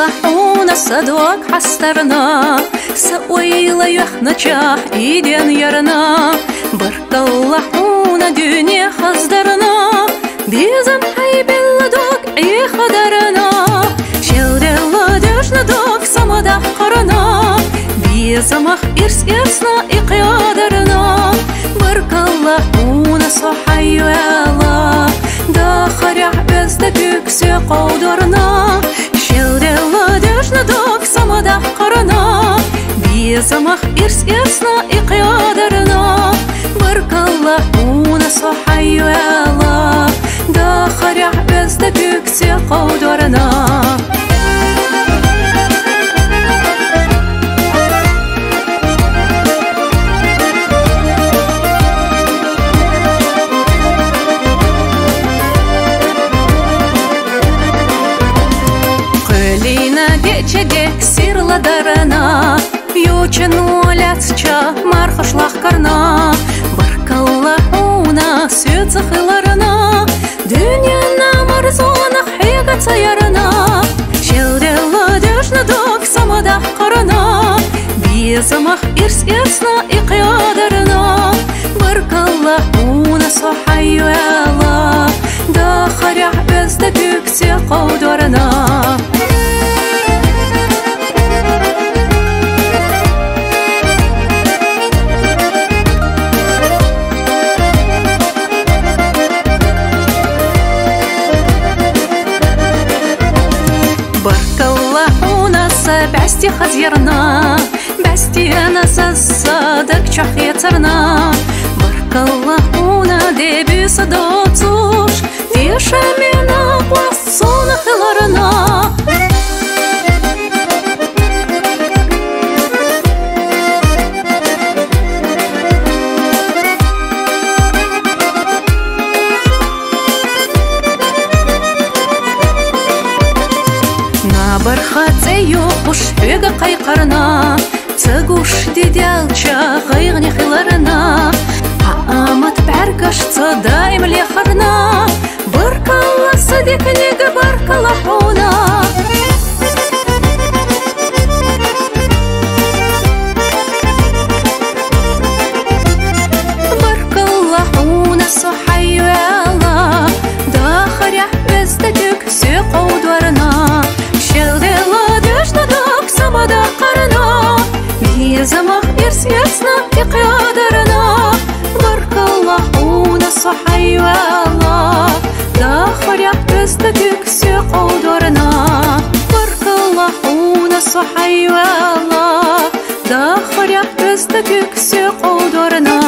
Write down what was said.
الله صدوق حسترنا سويلا يحنا جاح إيدين يرنا بارك الله دنيا خزدرنا بيزن حي بلدوك عي خدرنا شود الله دشنا دوك سمدا قرنا بيزمخ إرس إرسنا إقيادرنا بارك الله صحي الله دا خرع بزد молодежь док самодах корона. Бизамах ирс ирсна и кыядарна Баркалла уна сахайю Аллах Да харях бездә күксе каудорна вечеге сыйрыладарына Ючен уляцча мархашлахкарна Баркалла уна сөцахыларына Дүнияна марзона хегаца ярына Шелдела дежна док самада қарана Бизамах ирс ирсна иқиядарына Баркалла уна сохайуэла Дахарях өзді дюкси қаударына бәсте қаз ерна бәсте анасы садық чах етерна баркаллах уна деби садо цуш дешами Абархадзею пушпега кайкарна, Цыгуш дедялча хайгни хиларна, Аамат пәргашца даймле харна, صحي والله داخل يحتست تكسي قدرنا بارك الله قدرنا